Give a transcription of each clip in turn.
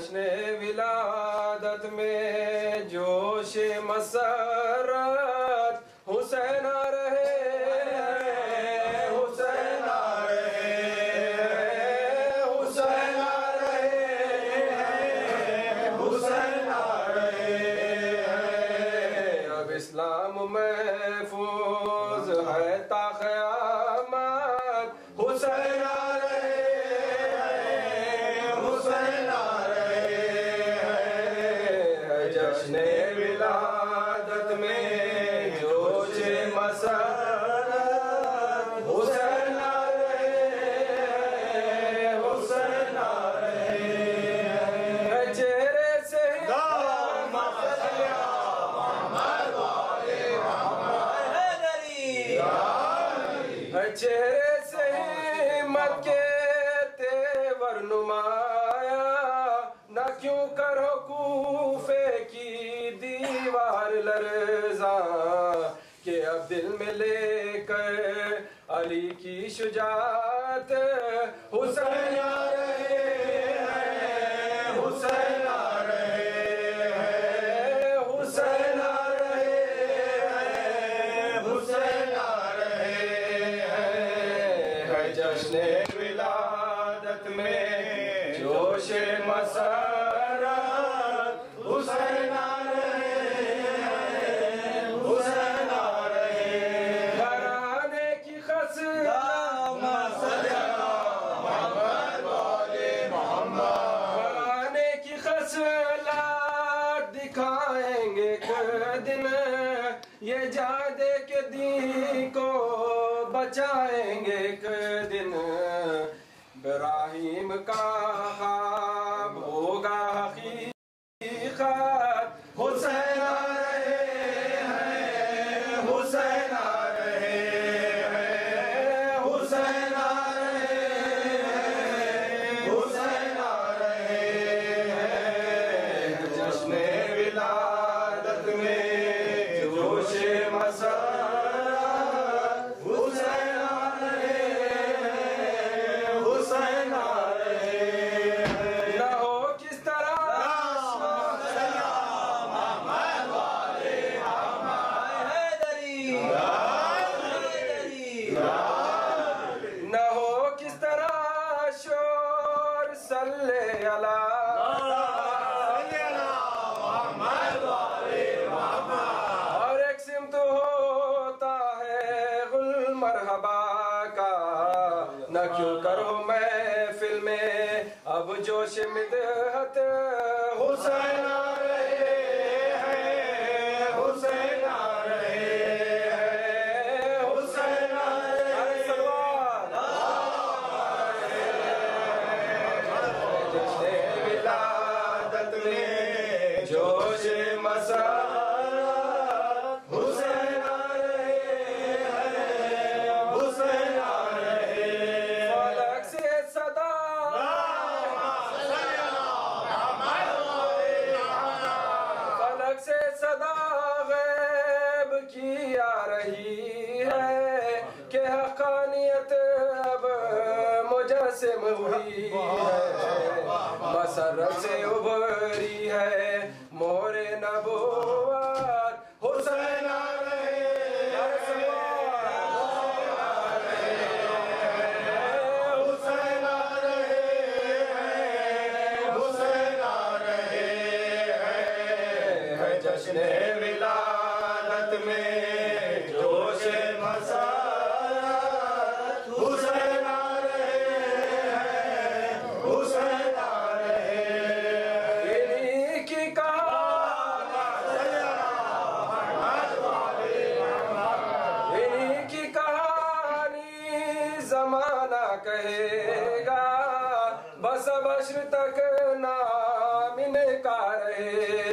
जश्न विलादत में जोश मसरत चेहरे से हिम्मत के तेवर नुमाया। न क्यों करो कूफे की दीवार लरजा के अब दिल में लेकर अली की शुजात। हुसैन रहे जश्न विलादत में जोश मसरत हुसैन दिखाएँगे, एक दिन ये जादे के दी को बचाएँगे, एक दिन। इब्राहिम का ख्वाब होगा हकीकत। हुसैन रहे हैं हुसैन। मरहबा का। न क्यों करो मैं फ़िल्में? अब जोश मिदहत की आ रही है कि हकानियत अब मुजस्म हुई है। मसरत से उभरी है मोरे हुसैन आ रहे जोश मसरत हुसैन रहे हैं की कहानी की जमाना कहेगा, बस बश्र तक नाम इनका रहेगा।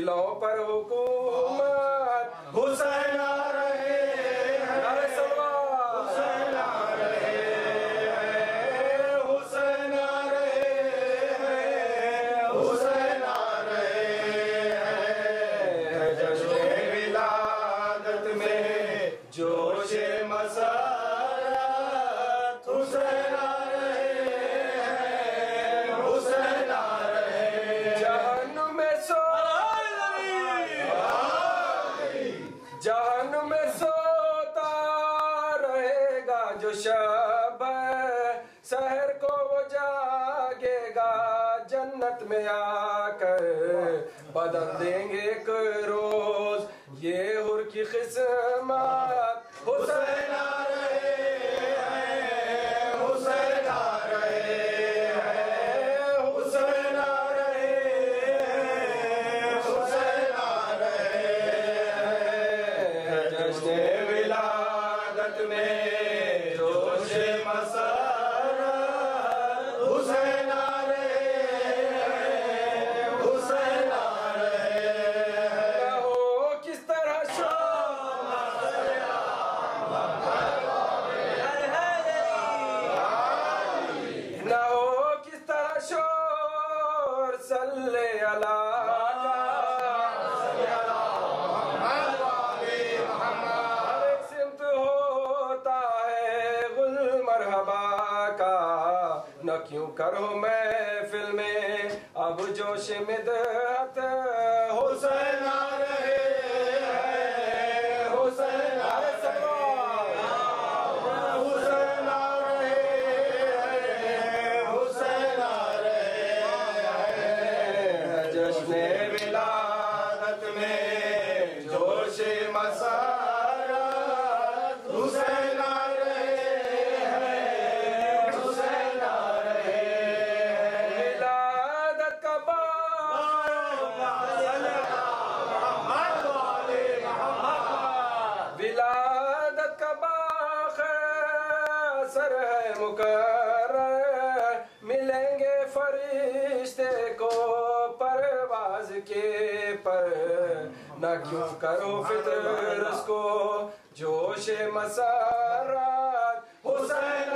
दिलों पर हुकूमत। हुसैन रहे हुसैन रहे हुसैन रहे हुसैन जन्नत में आकर बदल देंगे एक रोज। ये हुर की किस्मत हुसैन सिमत होता है गुल मरहबा का। न क्यों करो मैं फ़िल्में? अब जोश मिदत फरिश्ते को परवाज के पर। न क्यों करो फितर उसको, जोश मसारत। हुसैन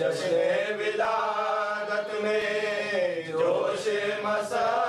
जश्न विलादत में, जोश मसा